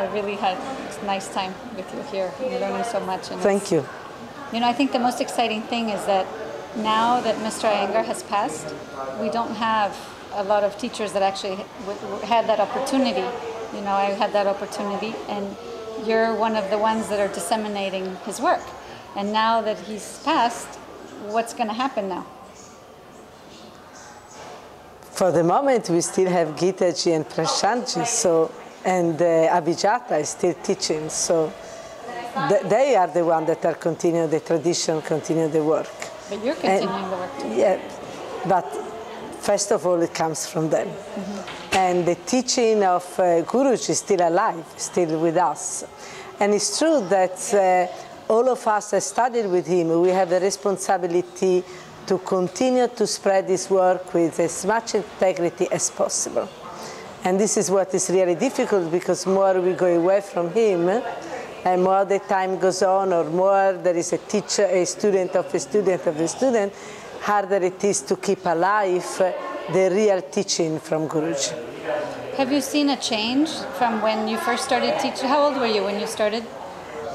I really had a nice time with you here and learning so much. And Thank you. You know, I think the most exciting thing is that now that Mr. Iyengar has passed, we don't have a lot of teachers that actually w- w- had that opportunity. You know, I had that opportunity, and you're one of the ones that are disseminating his work. And now that he's passed, what's going to happen now? For the moment, we still have Gitaji and Prashantji, so and uh, Abhijata is still teaching. So th- they are the ones that are continuing the tradition, continue the work. But you're continuing the work too. Yeah, but first of all, it comes from them. And the teaching of uh, Guruji is still alive, still with us. And it's true that uh, all of us that studied with him, we have a responsibility to continue to spread his work with as much integrity as possible. And this is what is really difficult because more we go away from him, and more the time goes on, or more there is a teacher, a student of a student of a student, harder it is to keep alive the real teaching from Guruji. Have you seen a change from when you first started teaching? How old were you when you started?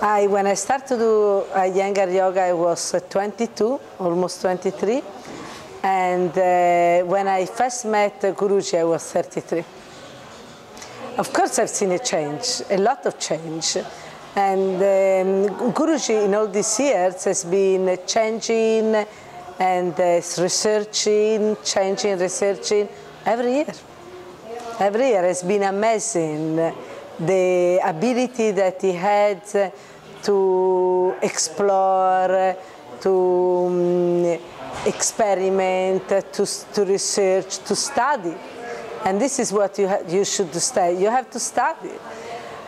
I, when I started to do uh, Iyengar yoga, I was uh, 22, almost 23. And uh, when I first met Guruji, I was 33. Of course, I've seen a change, a lot of change. And um, Guruji, in all these years, has been changing and uh, researching, changing, researching every year. Every year has been amazing. The ability that he had to explore, to um, experiment, to, to research, to study. And this is what you, ha- you should study. You have to study.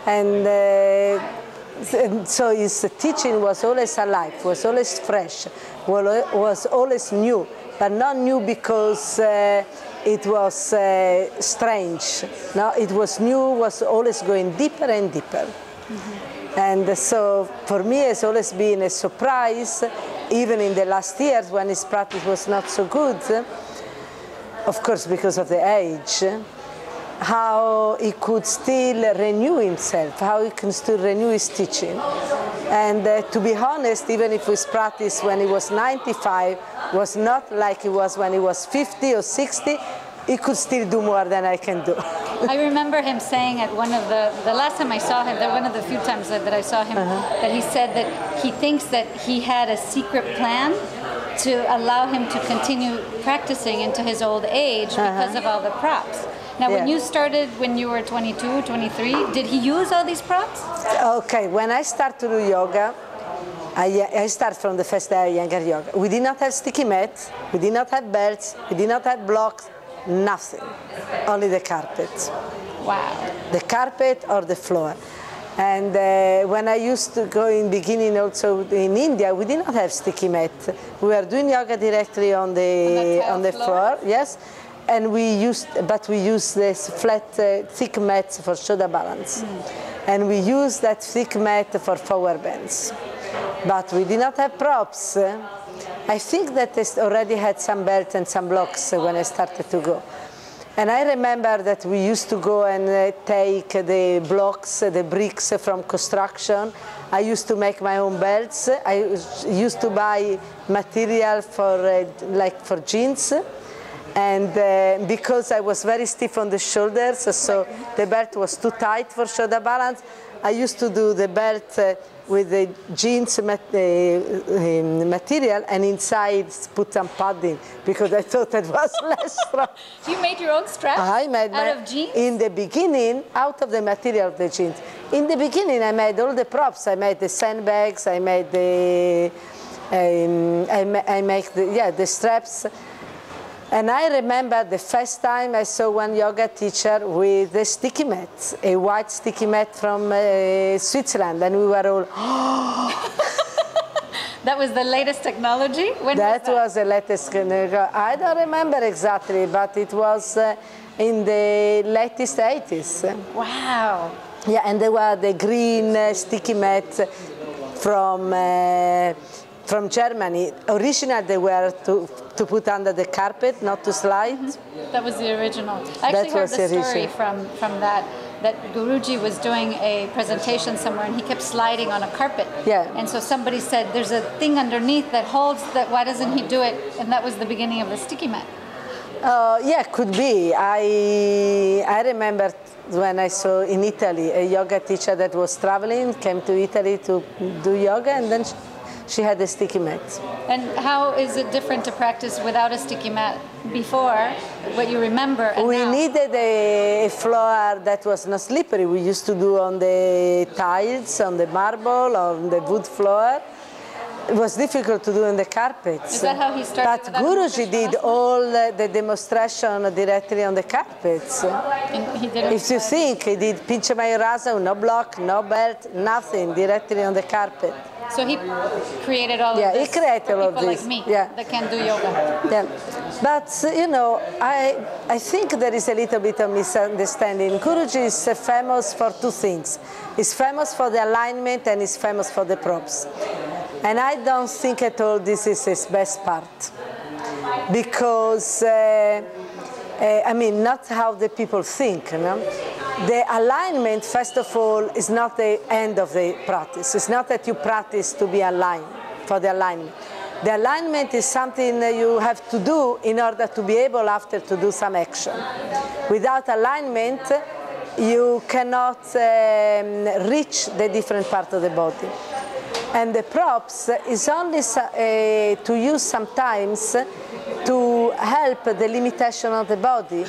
And uh, so his teaching was always alive, was always fresh, was always new, but not new because uh, it was uh, strange. No, it was new, was always going deeper and deeper. And so for me, it's always been a surprise, even in the last years when his practice was not so good, of course, because of the age, how he could still renew himself, how he can still renew his teaching. And uh, to be honest, even if his practice when he was 95 was not like it was when he was 50 or 60, he could still do more than I can do. I remember him saying at one of the the last time I saw him, that one of the few times that, that I saw him, that he said that he thinks that he had a secret plan to allow him to continue practicing into his old age uh-huh. because of all the props. Now, when you started when you were 22, 23, did he use all these props? Okay, when I start to do yoga, I, uh, I start from the first day of Iyengar yoga. We did not have sticky mats, we did not have belts, we did not have blocks, nothing, only the carpet. Wow. the carpet or the floor. And uh, when I used to go in beginning also in India, we did not have sticky mat. We were doing yoga directly on the tile on the floor? floor, yes. And we used, but we used this flat, uh, thick mat for shoulder balance, and we used that thick mat for forward bends. But we did not have props. I think that I already had some belts and some blocks when I started to go. And I remember that we used to go and uh, take the blocks, uh, the bricks from construction. I used to make my own belts. I used to buy material for uh, like for jeans. And uh, because I was very stiff on the shoulders, so the belt was too tight for shoulder balance, I used to do the belt uh, with the jeans uh, um, material and inside put some padding because I thought it was less strong. You made your own straps I made out my, of jeans? in the beginning out of the material of the jeans. In the beginning, I made all the props. I made the sandbags. I made the, um, I, I make the yeah the straps. And I remember the first time I saw one yoga teacher with a sticky mat, a white sticky mat from uh, Switzerland, and we were all. That was the latest technology? When That was that? was the latest. I don't remember exactly, but it was uh, in the latest 80s. Wow. Yeah, and there were the green uh, sticky mats from uh, from Germany. Originally, they were to, to put under the carpet, not to slide. That was the original. I actually That heard the the story original. from, from that. that Guruji was doing a presentation somewhere and he kept sliding on a carpet. Yeah. And so somebody said, "There's a thing underneath that holds that. Why doesn't he do it?" And that was the beginning of the sticky mat. Uh, yeah, could be. I I remember when I saw in Italy a yoga teacher that was traveling came to Italy to do yoga, and then she, had a sticky mat. And how is it different to practice without a sticky mat before, what you remember, and We now? needed a, floor that was not slippery. We used to do on the tiles, on the marble, on the wood floor. It was difficult to do on the carpets. Is that how he started But Guruji did all the demonstration directly on the carpets. And he did If you think he did Pincha Mayurasana, no block, no belt, nothing, directly on the carpet. So he created all Yeah, of he created all people this. like me Yeah. that can do yoga. Yeah. But you know, I I think there is a little bit of misunderstanding. Guruji is famous for two things. He's famous for the alignment and he's famous for the props. And I don't think at all this is his best part. Because uh, uh, I mean, not how the people think. You know? The alignment, first of all, is not the end of the practice. It's not that you practice to be aligned for the alignment. The alignment is something that you have to do in order to be able after to do some action. Without alignment, you cannot um, reach the different part of the body. And the props is only uh, to use sometimes to help the limitation of the body,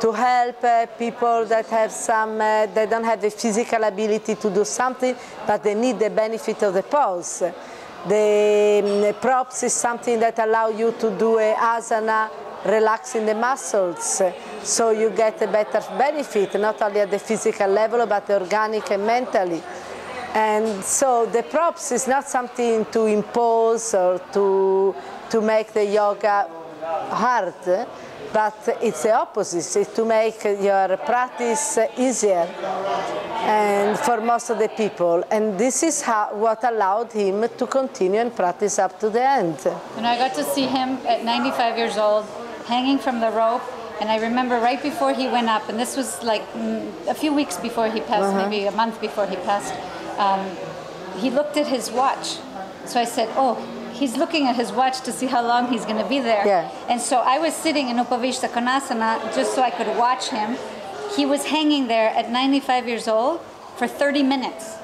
to help uh, people that have some, uh, they don't have the physical ability to do something, but they need the benefit of the pose. The um, props is something that allow you to do a asana, relaxing the muscles, so you get a better benefit, not only at the physical level, but organic and mentally. And so the props is not something to impose or to, to make the yoga hard, but it's the opposite, it's to make your practice easier and for most of the people. And this is how, what allowed him to continue and practice up to the end. And I got to see him at 95 years old, hanging from the rope. And I remember right before he went up, and this was like mm, a few weeks before he passed, maybe a month before he passed, um, he looked at his watch. So I said, Oh, he's looking at his watch to see how long he's going to be there. Yeah. And so I was sitting in Upavishta Konasana just so I could watch him. He was hanging there at 95 years old for 30 minutes.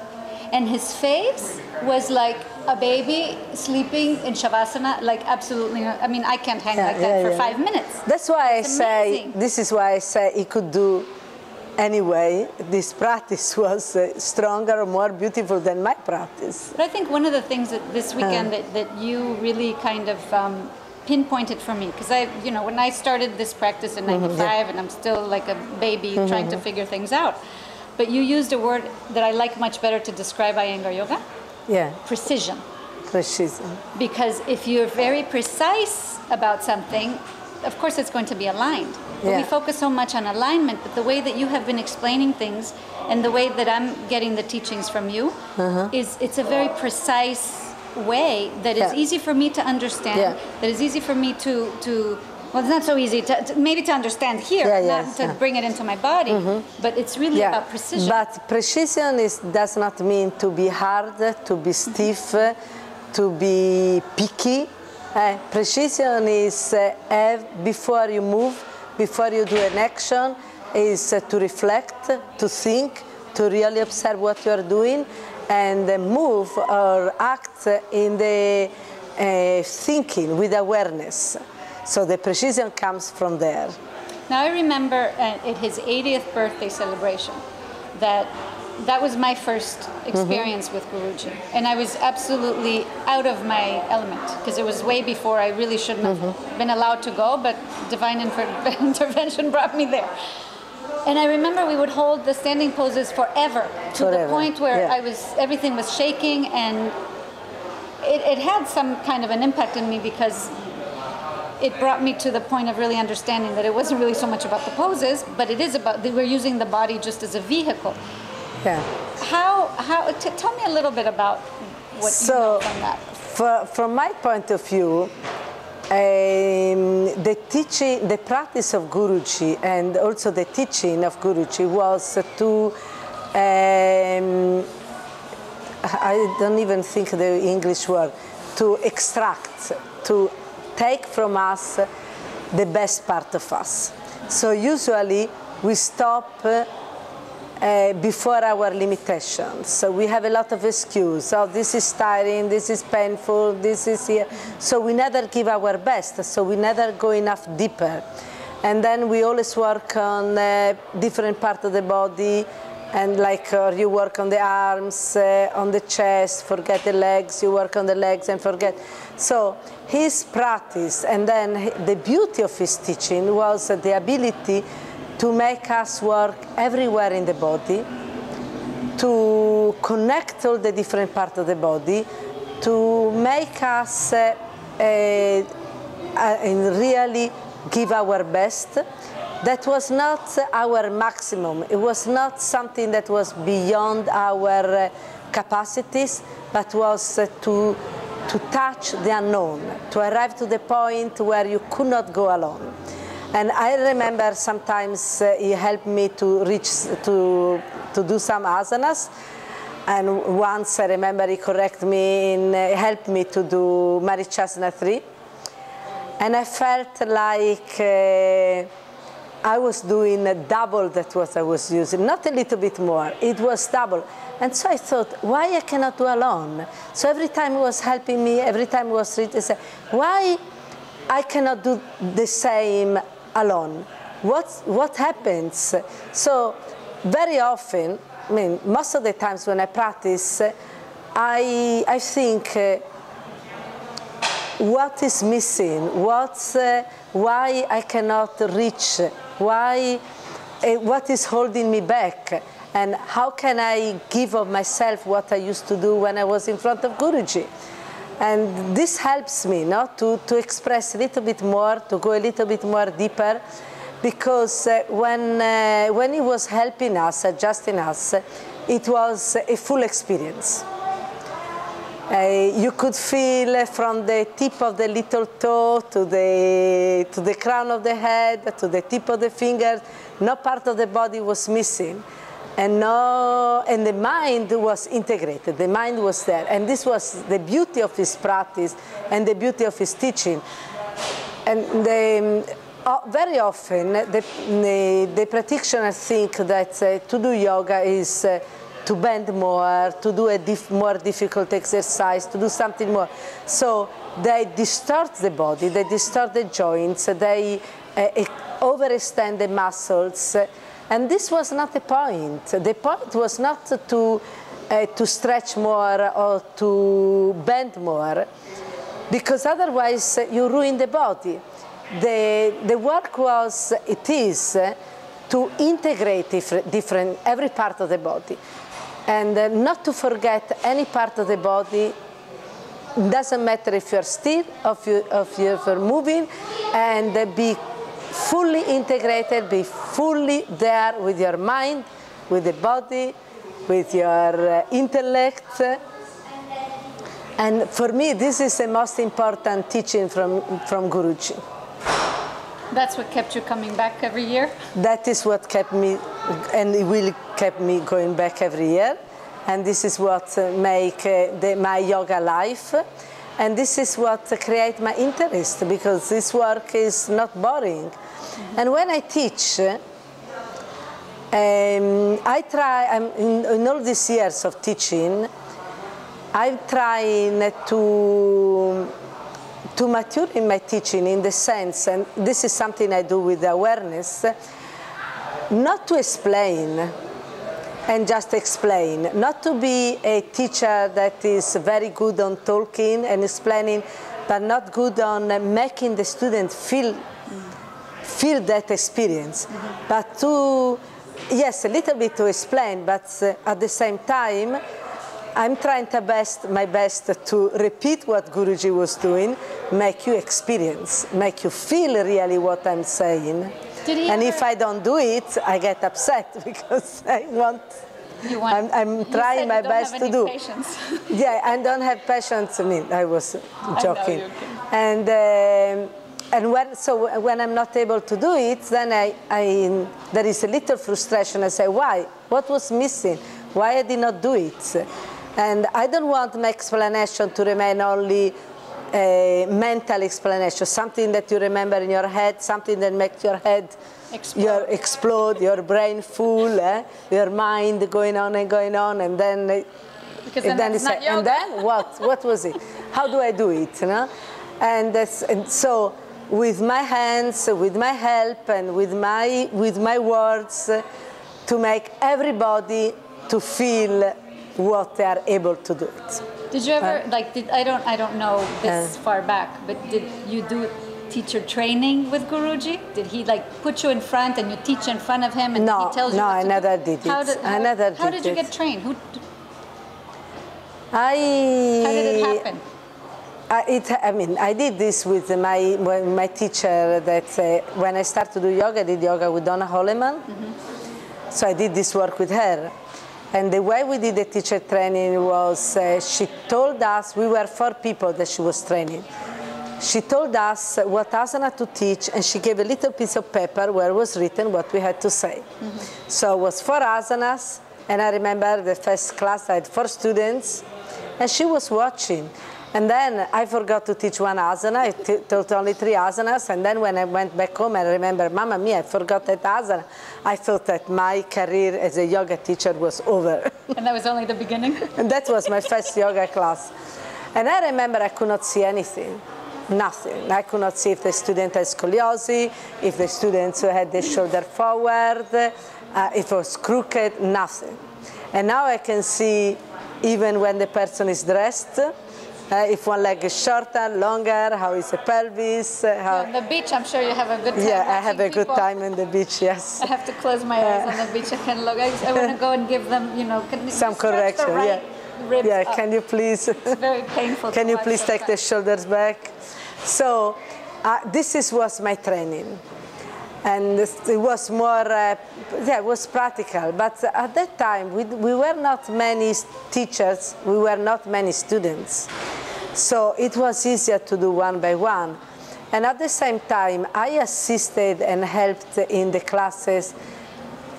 And his face was like a baby sleeping in Shavasana, like absolutely. not- I mean, I can't hang Yeah, like that yeah, for yeah. five minutes. That's why I It's say, this is why I say he could do anyway. This practice was uh, stronger, or more beautiful than my practice. But I think one of the things that this Uh-huh. weekend that, that you really kind of um, pinpointed for me, because I, you know, when I started this practice in Mm-hmm, '95, and I'm still like a baby trying to figure things out, but you used a word that I like much better to describe Iyengar yoga: Yeah, precision. precision. Because if you're very precise about something, of course it's going to be aligned. But we focus so much on alignment, but the way that you have been explaining things and the way that I'm getting the teachings from you Uh-huh. is it's a very precise way that is Yeah. easy for me to understand, Yeah. that is easy for me to to well, it's not so easy to, to maybe to understand here, Yeah, not yes, to yeah. Mm-hmm. bring it into my body, but it's really Yeah, about precision. but precision is, does not mean to be hard, to be stiff, to be picky. Uh, precision is uh, have, before you move, before you do an action, is uh, to reflect, to think, to really observe what you are doing, and uh, move or act in the uh, thinking with awareness. So the precision comes from there. Now I remember uh, at his 80th birthday celebration that that was my first experience with Guruji, and I was absolutely out of my element because it was way before I really shouldn't have mm-hmm. been allowed to go, but divine inter- intervention brought me there. And I remember we would hold the standing poses forever to the point where yeah. I was everything was shaking and it, it had some kind of an impact in me because it brought me to the point of really understanding that it wasn't really so much about the poses, but it is about we're using the body just as a vehicle. Yeah. How how t- tell me a little bit about what you know from that. for, from my point of view, um, the teaching, the practice of Guruji and also the teaching of Guruji was to, um, I don't even think the English word, to extract, to take from us the best part of us. So usually we stop uh, before our limitations. So we have a lot of excuse. Oh, this is tiring, this is painful, this is here. So we never give our best. So we never go enough deeper. And then we always work on uh, different part of the body. And like uh, you work on the arms, uh, on the chest, forget the legs, you work on the legs and forget. So his practice and then the beauty of his teaching was the ability to make us work everywhere in the body, to connect all the different parts of the body, to make us uh, uh, really give our best. That was not our maximum. It was not something that was beyond our uh, capacities, but was uh, to, to touch the unknown, to arrive to the point where you could not go alone. And I remember sometimes uh, he helped me to reach to to do some asanas. And once I remember he corrected me and uh, helped me to do Marichasana 3. And I felt like uh, I was doing a double that what I was using, not a little bit more, it was double. And so I thought, why I cannot do alone? So every time he was helping me, every time he was reading, why I cannot do the same alone. What, what happens? So very often, I mean, most of the times when I practice, I, I think uh, what is missing, what's, uh, why I cannot reach, why, uh, what is holding me back, and how can I give of myself what I used to do when I was in front of Guruji. And this helps me no, to, to express a little bit more, to go a little bit more deeper, because uh, when, uh, when he was helping us, adjusting us, it was a full experience. Uh, you could feel from the tip of the little toe to the, to the crown of the head, to the tip of the finger, no part of the body was missing and no, and the mind was integrated. The mind was there, and this was the beauty of his practice and the beauty of his teaching. And the, uh, very often, the, the, the practitioners think that uh, to do yoga is uh, to bend more, to do a dif more difficult exercise, to do something more. So they distort the body, they distort the joints, they uh, overextend the muscles. And this was not the point. The point was not to, uh, to stretch more or to bend more, because otherwise you ruin the body. The, the work was, it is, to integrate different, different, every part of the body. And uh, not to forget any part of the body doesn't matter if you're still, if, you, if you're moving, and uh, be fully integrated, be fully there with your mind, with the body, with your uh, intellect. And for me, this is the most important teaching from, from Guruji. That's what kept you coming back every year? That is what kept me, and it will keep me going back every year. And this is what uh, make uh, the, my yoga life. And this is what create my interest because this work is not boring. And when I teach, um, I try, in, in, all these years of teaching, I'm trying to, to mature in my teaching in the sense, and this is something I do with awareness, not to explain and just explain, not to be a teacher that is very good on talking and explaining, but not good on making the student feel feel that experience. Mm -hmm. But to, yes, a little bit to explain, but uh, at the same time, I'm trying to best, my best to repeat what Guruji was doing, make you experience, make you feel really what I'm saying. and if I don't do it, I get upset because I want you want, I'm, I'm trying my best to do. Patience. yeah, I don't have patience. I mean, I was joking. I And, um, and when, so when I'm not able to do it, then I, I, there is a little frustration. I say, why? What was missing? Why I did not do it? And I don't want my explanation to remain only a mental explanation, something that you remember in your head, something that makes your head Explode. your explode, your brain full, eh? your mind going on and going on, and then then then say, and then what? What was it? How do I do it? You know? And, and so with my hands, with my help, and with my with my words, uh, to make everybody to feel what they are able to do it. Did you ever like? Did I don't I don't know this Uh. far back, but did you do teacher training with Guruji? Did he like put you in front and you teach in front of him and No, he tells you? no, what I to never do? did How it. did, I how, never How did did you it. get trained? Who? I. How did it happen? I, it, I mean, I did this with my my teacher. That uh, when I started to do yoga, I did yoga with Donna Holleman. So I did this work with her. And the way we did the teacher training was uh, she told us we were four people that she was training. She told us what asana to teach, and she gave a little piece of paper where was written what we had to say. So it was four asanas, and I remember the first class I had four students, and she was watching. And then I forgot to teach one asana. I taught only three asanas. And then when I went back home, I remember, Mamma mia, I forgot that asana. I thought that my career as a yoga teacher was over. And that was only the beginning. and that was my first yoga class. And I remember I could not see anything. Nothing. I could not see if the student had scoliosis, if the students had the shoulder forward, uh, if it was crooked, nothing. And now I can see even when the person is dressed, uh, if one leg is shorter, longer, how is the pelvis, uh, how. On the beach, I'm sure you have a good time. Yeah, I have a watching good time on the beach, yes. I have to close my eyes on the beach. I can look. I, I want to go and give them, you know, Some correction, right yeah. Ribs Yeah, up. can you please? It's very painful. Can you please take the shoulders back? So uh, this is, was my training. And this- it was more, uh, yeah, it was practical. But at that time, we, we were not many teachers, we were not many students. So it was easier to do one by one. And at the same time, I assisted and helped in the classes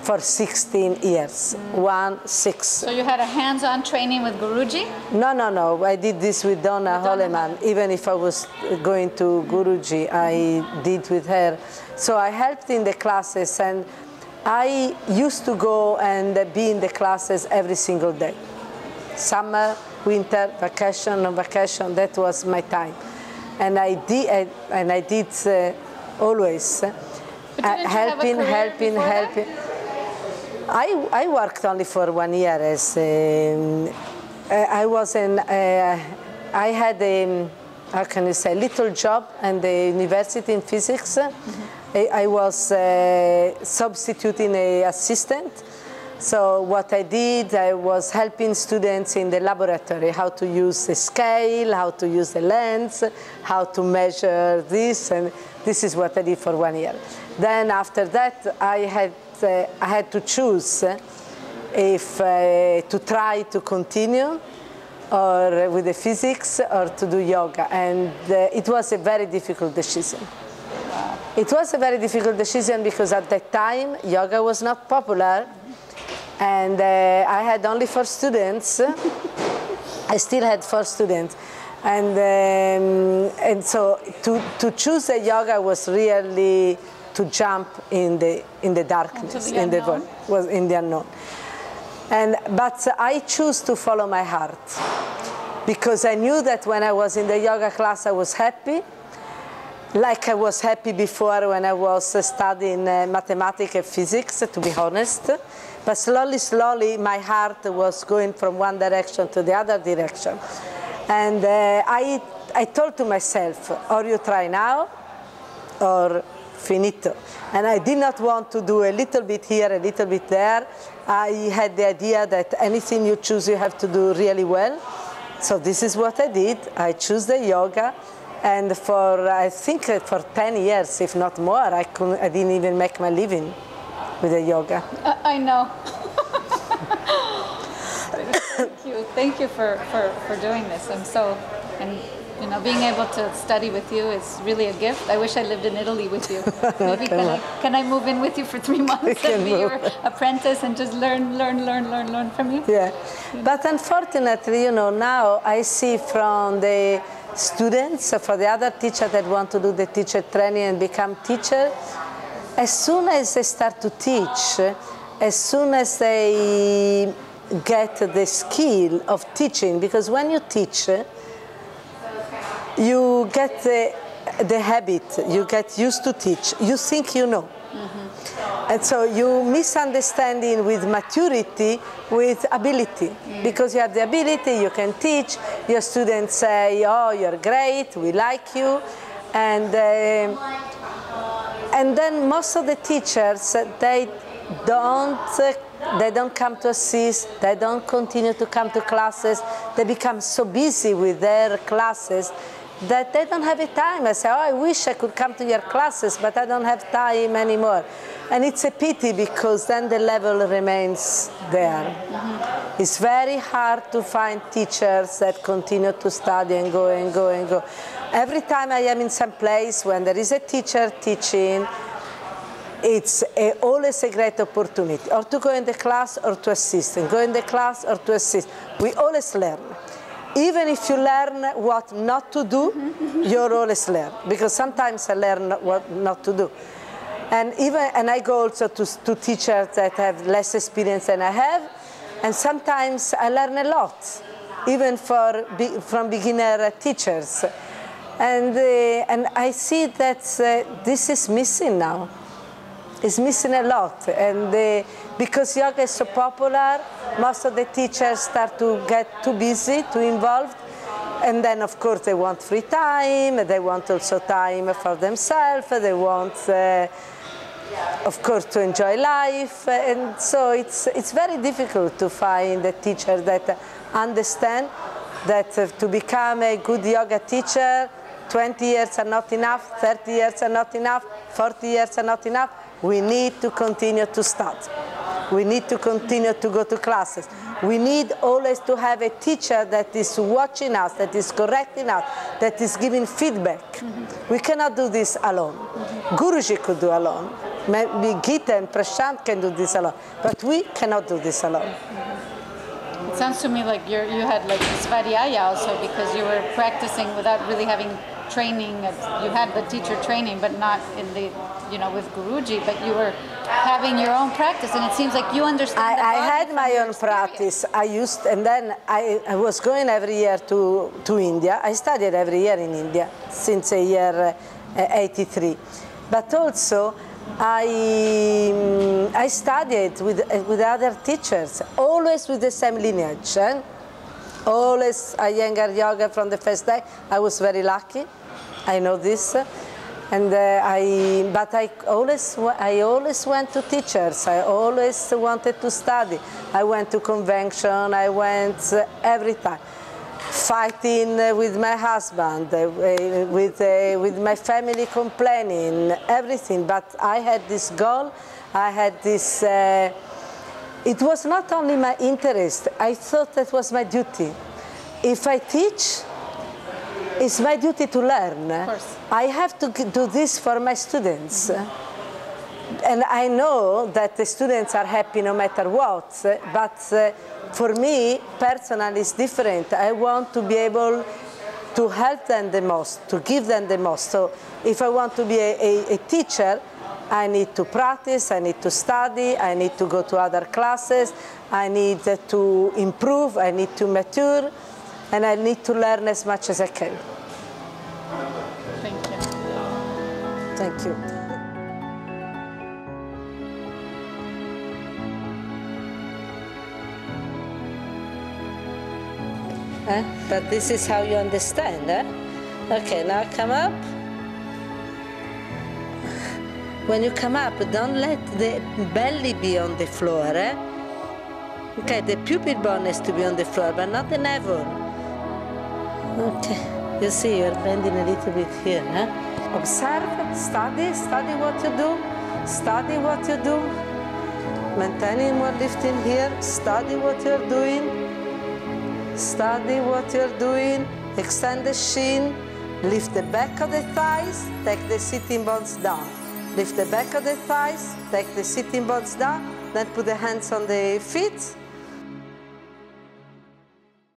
for 16 years. Mm. One, six. So you had a hands-on training with Guruji. No, no, no. I did this with Donna With Holleman. Even if I was going to Guruji, I mm-hmm. did with her. So I helped in the classes, and I used to go and be in the classes every single day. Summer, winter, vacation, non vacation. That was my time, and I did, and I did uh, always uh, But didn't you have a helping, helping, helping. I, I worked only for one year as um, uh, I was in, uh, I had a, how can you say, little job at the university in physics. I, I was uh, substituting a assistant. So what I did, I was helping students in the laboratory how to use the scale, how to use the lens, how to measure this, and this is what I did for one year. Then after that, I had uh, I had to choose if uh, to try to continue or with the physics or to do yoga, and uh, it was a very difficult decision. It was a very difficult decision because at that time yoga was not popular, and uh, I had only four students. I still had four students, and um, and so to to choose a yoga was really to jump in the in the darkness, the in the unknown. was in the unknown. And but I choose to follow my heart because I knew that when I was in the yoga class I was happy like I was happy before when I was studying uh, mathematics and physics, to be honest. But slowly, slowly, my heart was going from one direction to the other direction. And uh, I, I told to myself, or you try now, or finito. And I did not want to do a little bit here, a little bit there. I had the idea that anything you choose, you have to do really well. So this is what I did. I chose the yoga, and for I think uh, for 10 years, if not more, I couldn't, I didn't even make my living with the yoga. Uh, I know. Thank you. Thank you for, for, for doing this. I'm so, and you know, being able to study with you is really a gift. I wish I lived in Italy with you. Maybe can I, can I move in with you for three months and be move. your apprentice and just learn, learn, learn, learn, learn from you? Yeah, but unfortunately, you know, now I see from the students, for the other teacher that want to do the teacher training and become teacher, as soon as they start to teach, as soon as they get the skill of teaching, because when you teach, you get the, the habit, you get used to teach, you think you know. And so you misunderstanding with maturity with ability because you have the ability, you can teach. Your students say, "Oh, you're great, we like you," and uh, and then most of the teachers they don't uh, they don't come to assist. They don't continue to come to classes. They become so busy with their classes that they don't have the time. I say, oh, I wish I could come to your classes, but I don't have time anymore. And it's a pity because then the level remains there. Mm-hmm. It's very hard to find teachers that continue to study and go and go and go. Every time I am in some place when there is a teacher teaching, it's a, always a great opportunity, or to go in the class or to assist, and go in the class or to assist. We always learn. Even if you learn what not to do, mm-hmm. you're always learn. Because sometimes I learn what not to do. And even and I go also to, to teachers that have less experience than I have, and sometimes I learn a lot, even for from beginner teachers. And uh, and I see that uh, this is missing now. It's missing a lot, and uh, because yoga is so popular, most of the teachers start to get too busy, too involved, and then of course they want free time. They want also time for themselves. They want. Uh, of course, to enjoy life, and so it's it's very difficult to find a teacher that understand that uh, to become a good yoga teacher, 20 years are not enough, 30 years are not enough, 40 years are not enough. We need to continue to study. We need to continue to go to classes. We need always to have a teacher that is watching us, that is correcting us, that is giving feedback. Mm-hmm. We cannot do this alone. Mm-hmm. Guruji could do alone. Maybe Gita and Prashant can do this alone, but we cannot do this alone. It sounds to me like you're, you had like Svadhyaya also because you were practicing without really having training. You had the teacher training, but not in the, you know, with Guruji, but you were having your own practice, and it seems like you understand. I, I had my own experience. practice. I used, and then I, I was going every year to, to India. I studied every year in India since a year uh, 83. But also, I, mm, I studied with, uh, with other teachers, always with the same lineage. eh? Always Iyengar yoga from the first day. I was very lucky. I know this. And uh, I, but I always, I always went to teachers. I always wanted to study. I went to convention. I went uh, every time, fighting uh, with my husband, uh, with uh, with my family complaining, everything. But I had this goal. I had this. Uh, it was not only my interest. I thought that was my duty. If I teach, it's my duty to learn. course. I have to do this for my students. And I know that the students are happy no matter what, but uh, for me, personally, it's different. I want to be able to help them the most, to give them the most. So if I want to be a, a, a teacher, I need to practice, I need to study, I need to go to other classes, I need to improve, I need to mature, and I need to learn as much as I can. Thank you. Thank you. Eh? But this is how you understand, eh? Okay, now come up. When you come up, don't let the belly be on the floor, eh? Okay, the pubic bone has to be on the floor, but not the navel. Okay, you see you're bending a little bit here, huh? Observe, study, study what you do, study what you do. Maintaining more lifting here, study what you're doing, study what you're doing, extend the shin, lift the back of the thighs, take the sitting bones down. Lift the back of the thighs, take the sitting bones down, then put the hands on the feet